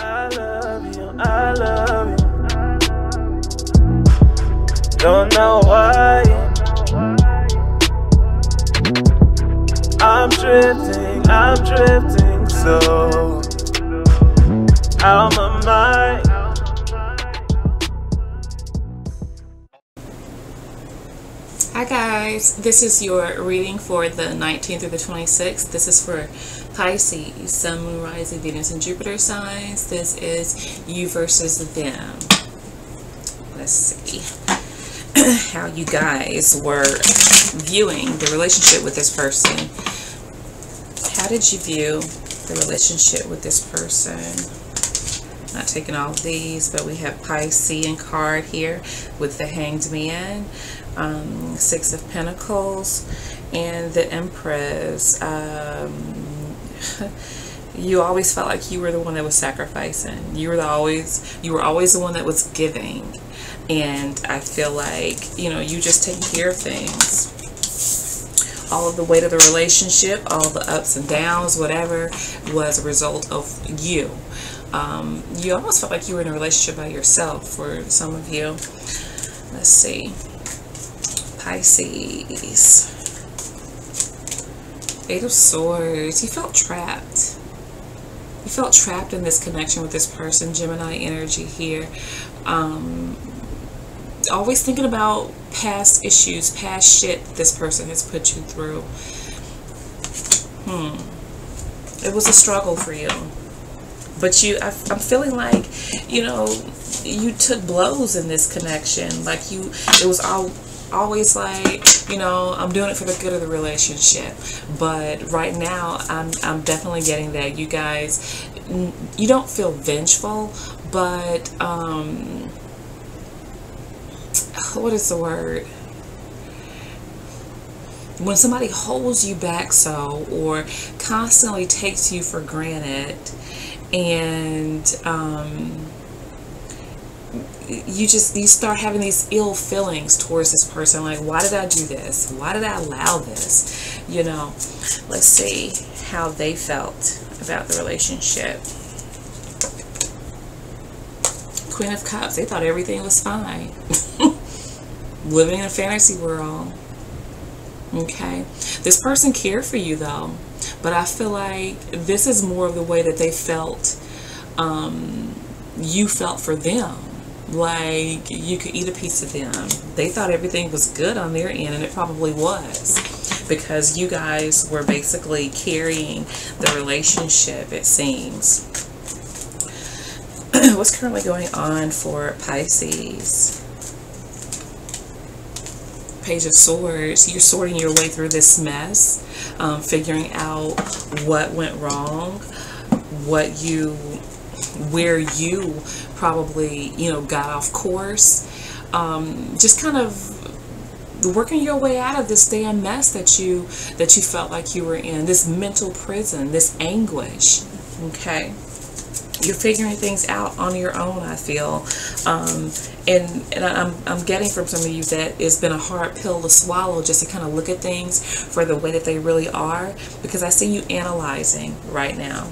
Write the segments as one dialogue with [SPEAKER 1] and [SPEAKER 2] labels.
[SPEAKER 1] I love you, I love you. Don't know why. I'm drifting, I'm drifting so out my mind.
[SPEAKER 2] Hi guys, this is your reading for the 19th through the 26th. This is for Pisces, Sun, Moon, Rising, Venus, and Jupiter signs. This is you versus them. Let's see how you guys were viewing the relationship with this person. How did you view the relationship with this person? Not taking all these, but we have Piscean card here with the Hanged Man, um, Six of Pentacles, and the Empress. Um, you always felt like you were the one that was sacrificing. You were the always you were always the one that was giving, and I feel like you know you just take care of things. All of the weight of the relationship, all the ups and downs, whatever, was a result of you um, you almost felt like you were in a relationship by yourself for some of you. Let's see. Pisces. Eight of Swords. You felt trapped. You felt trapped in this connection with this person. Gemini energy here. Um, always thinking about past issues, past shit this person has put you through. Hmm. It was a struggle for you but you I, am feeling like you know you took blows in this connection like you it was all always like you know i'm doing it for the good of the relationship. But right now i'm i'm definitely getting that. You guys you don't feel vengeful but um what is the word? When somebody holds you back so or constantly takes you for granted and um, you just you start having these ill feelings towards this person like why did i do this? Why did i allow this? You know let's see how they felt about the relationship. Queen of cups they thought everything was fine. Living in a fantasy world. Okay. This person cared for you though but I feel like this is more of the way that they felt um, you felt for them like you could eat a piece of them. They thought everything was good on their end and it probably was because you guys were basically carrying the relationship it seems. What's currently going on for Pisces? Page of Swords, you're sorting your way through this mess, um, figuring out what went wrong, what you, where you probably, you know, got off course. Um, just kind of working your way out of this damn mess that you that you felt like you were in this mental prison this anguish okay? You're figuring things out on your own I feel. Um, and, and I'm, I'm getting from some of you that it's been a hard pill to swallow just to kind of look at things for the way that they really are because I see you analyzing right now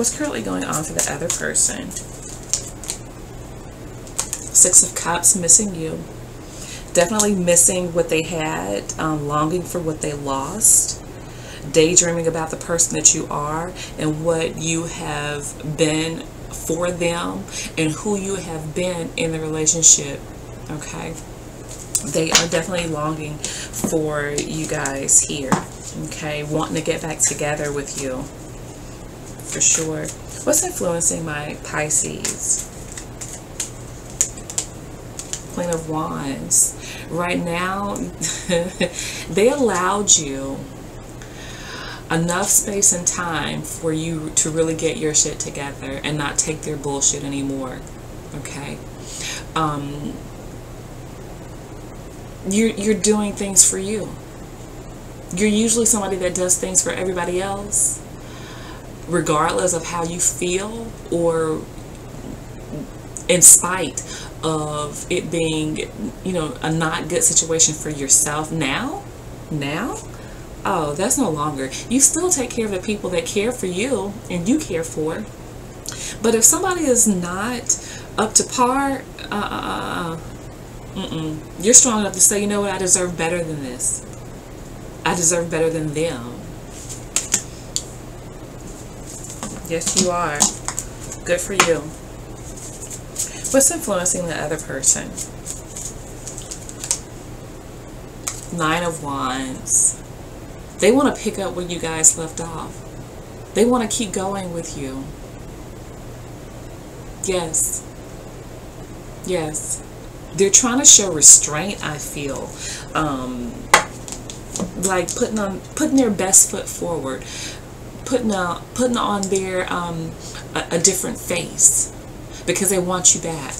[SPEAKER 2] what's currently going on for the other person? Six of cups missing you. Definitely missing what they had um, longing for what they lost. Daydreaming about the person that you are and what you have been for them and who you have been in the relationship okay? They are definitely longing for you guys here okay? Wanting to get back together with you for sure what's influencing my Pisces Queen of Wands right now they allowed you enough space and time for you to really get your shit together and not take their bullshit anymore. Okay? Um, you're, you're doing things for you. You're usually somebody that does things for everybody else, regardless of how you feel or in spite of it being, you know, a not good situation for yourself now, now, oh, that's no longer. You still take care of the people that care for you and you care for. But if somebody is not up to par, uh, uh, mm-mm. you're strong enough to say, you know what, I deserve better than this. I deserve better than them. Yes, you are. Good for you. What's influencing the other person? Nine of Wands. They want to pick up where you guys left off. They want to keep going with you. Yes. Yes. They're trying to show restraint, I feel. Um, like putting on putting their best foot forward. Putting a, putting on their um, a, a different face because they want you back.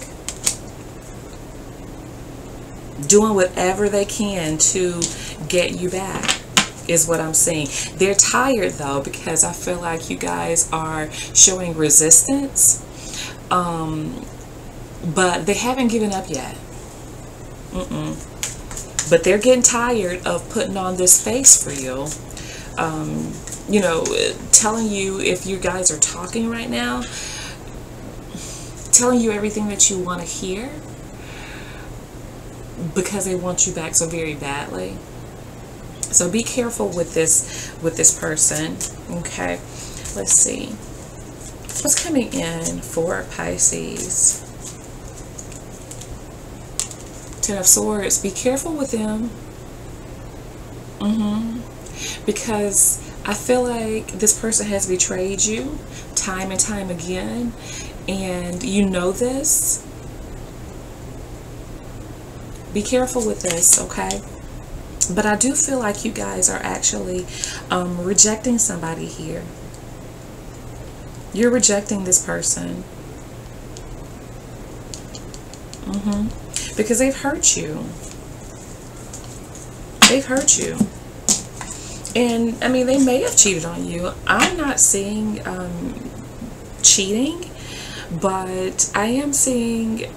[SPEAKER 2] Doing whatever they can to get you back is what I'm saying. They're tired though because I feel like you guys are showing resistance. Um, but they haven't given up yet. Mm-mm. But they're getting tired of putting on this face for you. Um, you know, telling you if you guys are talking right now, telling you everything that you want to hear because they want you back so very badly. So be careful with this with this person. Okay. Let's see. What's coming in for Pisces? Ten of Swords. Be careful with them. Mm-hmm. Because I feel like this person has betrayed you time and time again. And you know this. Be careful with this, okay? But I do feel like you guys are actually um, rejecting somebody here. You're rejecting this person. Mm-hmm. Because they've hurt you. They've hurt you. And, I mean, they may have cheated on you. I'm not seeing um, cheating, but I am seeing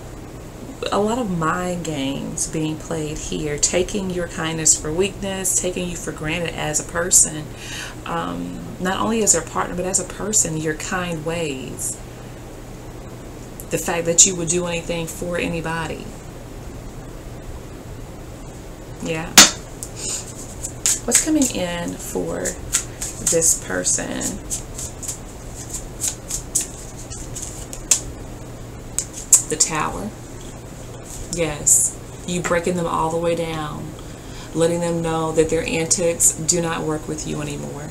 [SPEAKER 2] a lot of mind games being played here, taking your kindness for weakness, taking you for granted as a person, um, not only as their partner, but as a person, your kind ways. The fact that you would do anything for anybody. Yeah. What's coming in for this person? The Tower. Yes, you breaking them all the way down, letting them know that their antics do not work with you anymore.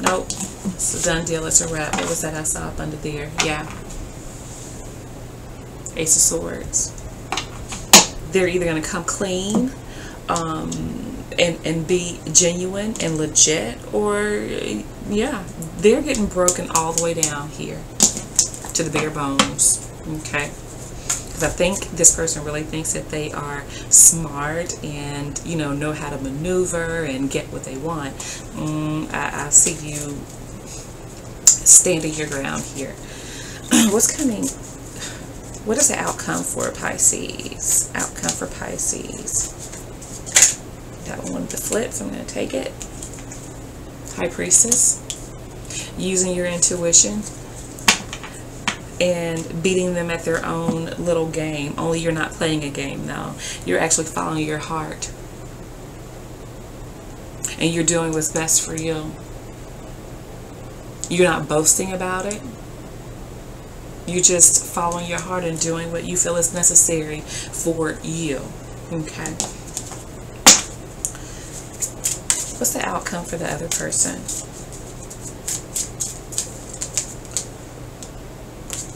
[SPEAKER 2] Nope, it's a done deal. It's a wrap. What was that I saw up under there? Yeah. Ace of Swords. They're either going to come clean um, and, and be genuine and legit, or, yeah, they're getting broken all the way down here to the bare bones. Okay. Because i think this person really thinks that they are smart and, you know, know how to maneuver and get what they want. Mm, I, I see you standing your ground here. What's coming? What is the outcome for Pisces? Outcome for Pisces. Got one of the flips. I'm going to take it. High Priestess. Using your intuition and beating them at their own little game. Only you're not playing a game now. You're actually following your heart. And you're doing what's best for you. You're not boasting about it. You're just following your heart and doing what you feel is necessary for you. Okay. What's the outcome for the other person?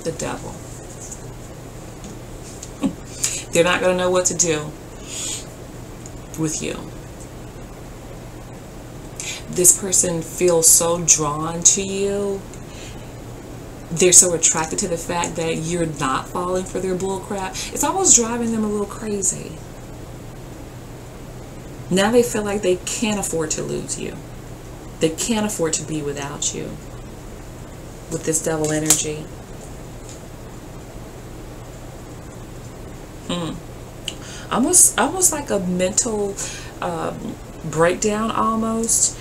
[SPEAKER 2] the devil. They're not going to know what to do with you. This person feels so drawn to you. They're so attracted to the fact that you're not falling for their bullcrap. It's almost driving them a little crazy. Now they feel like they can't afford to lose you. They can't afford to be without you with this devil energy. Mm. Almost, almost like a mental um, breakdown almost.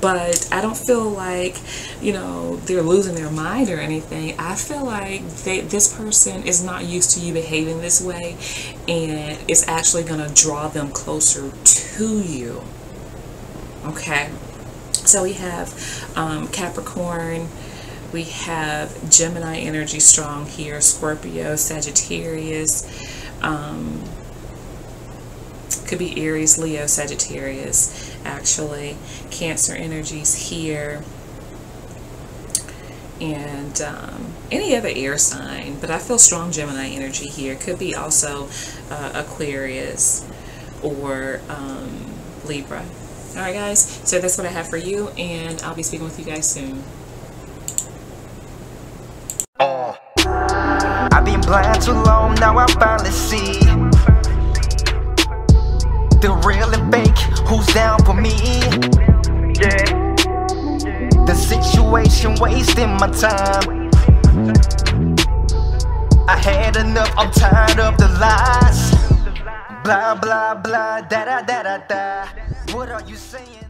[SPEAKER 2] But I don't feel like, you know, they're losing their mind or anything. I feel like they, this person is not used to you behaving this way and it's actually going to draw them closer to you. Okay. So we have um, Capricorn, we have Gemini energy strong here, Scorpio, Sagittarius, um, could be Aries, Leo, Sagittarius, actually. Cancer energies here. And um, any other air sign, but I feel strong Gemini energy here. Could be also uh, Aquarius or um, Libra. Alright guys, so that's what I have for you, and I'll be speaking with you guys soon.
[SPEAKER 3] Uh, I've been blind too long, now I finally see real and fake, who's down for me? Yeah. The situation wasting my time. I had enough, I'm tired of the lies. Blah, blah, blah, da da da da da. What are you saying?